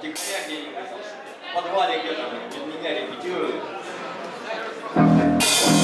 втихаря где-нибудь там, в подвале где-то без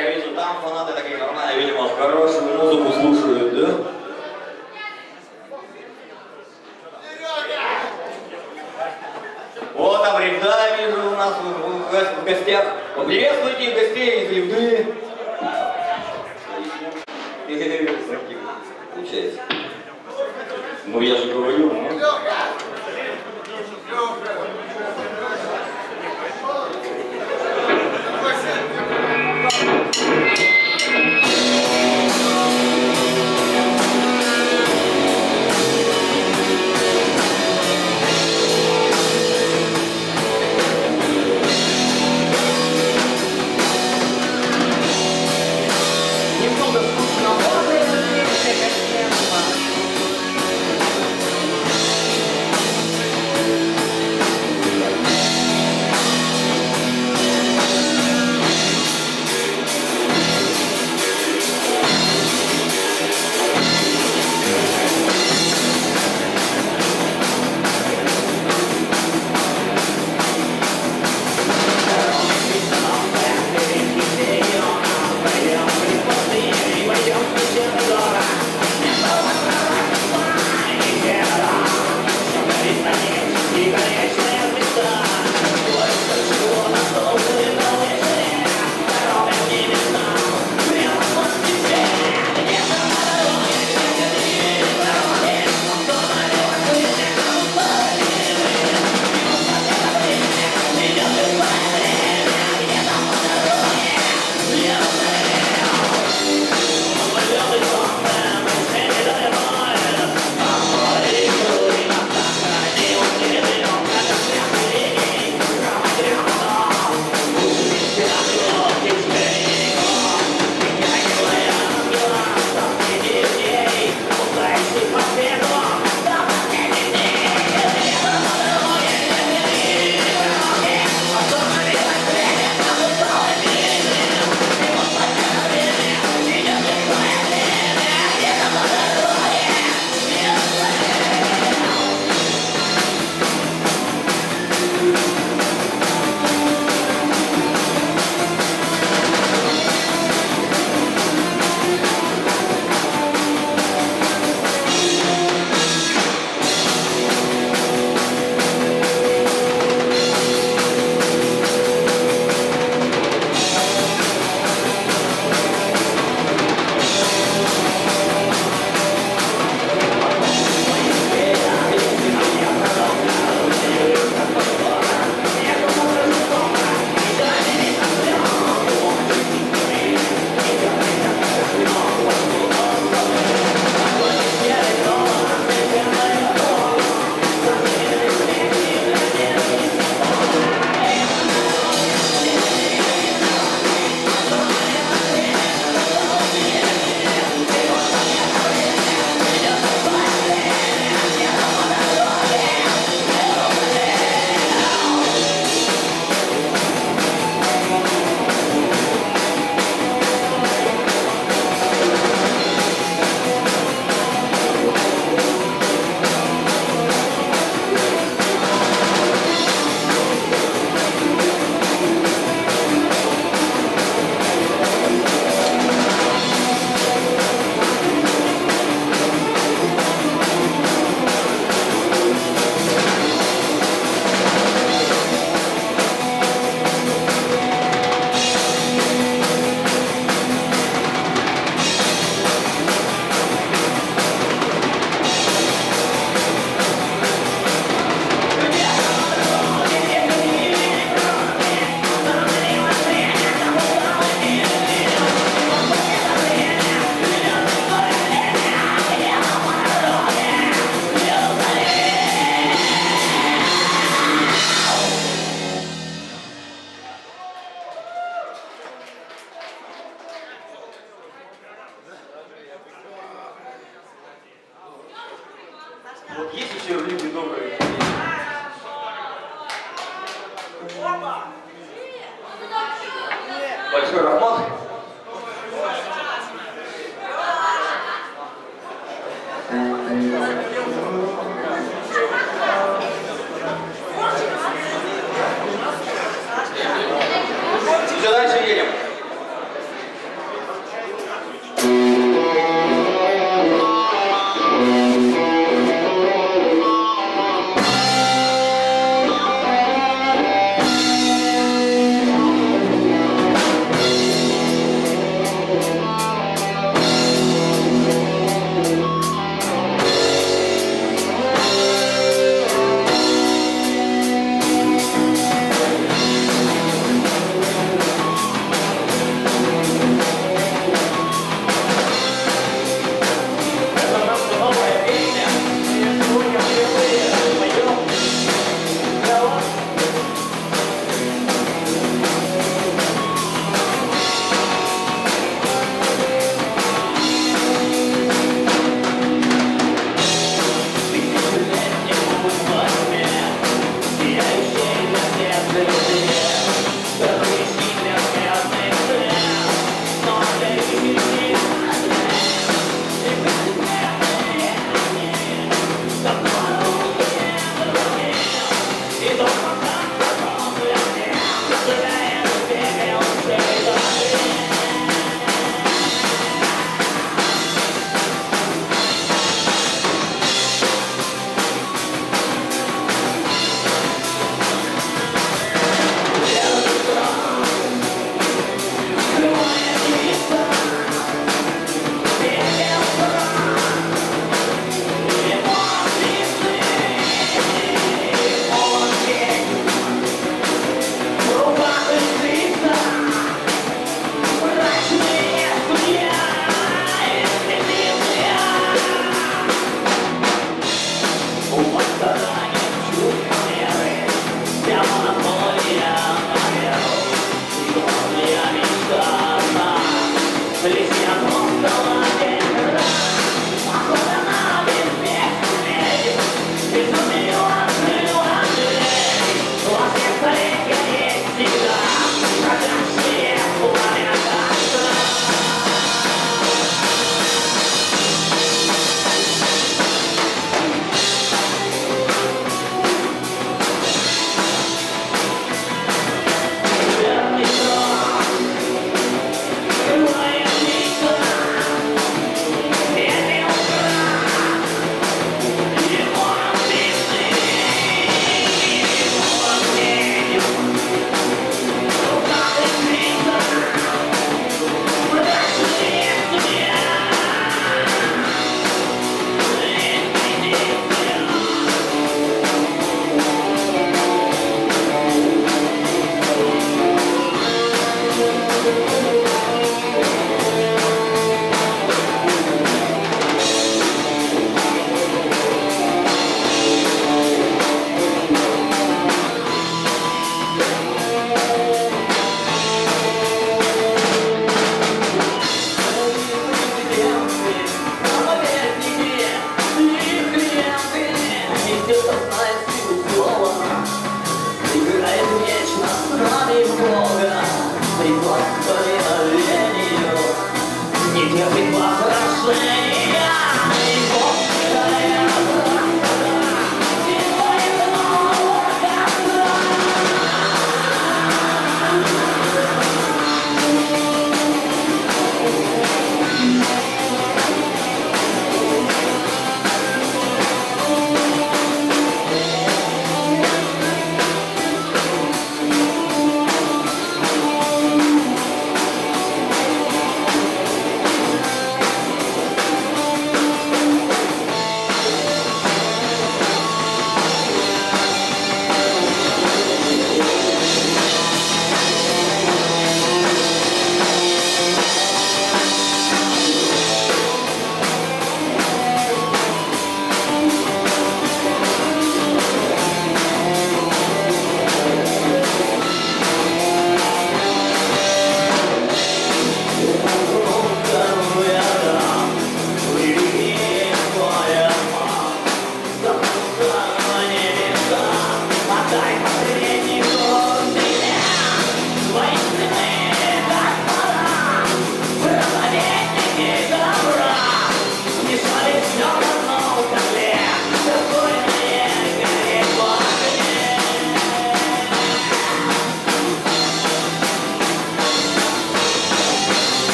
Я вижу, там фанаты такие нормальные, видимо, хорошую музыку слушают, да? Вот там ребята вижу у нас в, в- в- гостях. Поприветствуйте гостей из Ливны. Получается. Ну я же говорю, ну. Все, дальше едем.